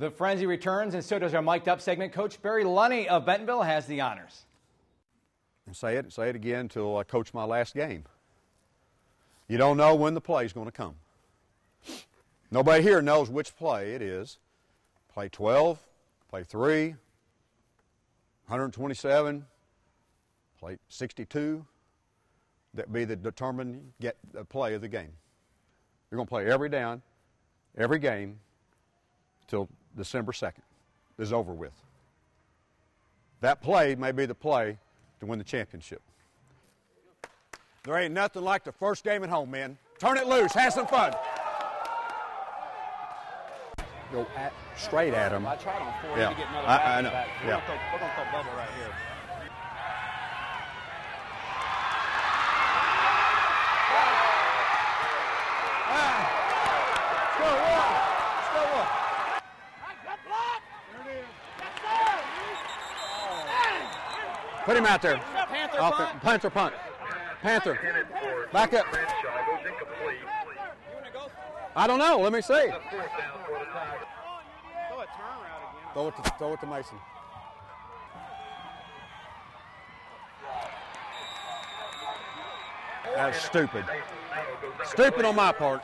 The frenzy returns, and so does our mic'd up segment. Coach Barry Lunney of Bentonville has the honors. And say it, say it again until I coach my last game. You don't know when the play is going to come. Nobody here knows which play it is. Play 12, play 3, 127, play 62. That be the determined get the play of the game. You're going to play every down, every game, till December 2nd is over with. That play may be the play to win the championship. There ain't nothing like the first game at home, man. Turn it loose, have some fun. Go at, straight at him. I tried on four Yeah, to get another I- I in know. back. We're Yeah. gonna throw- We're going to throw bubble right here. Ah. Put him out there. Panther Off punt. it. Panther punt. Panther. Back up. I don't know. Let me see. Throw a turn route again. Throw it to, throw it to Mason. That's stupid. Stupid on my part.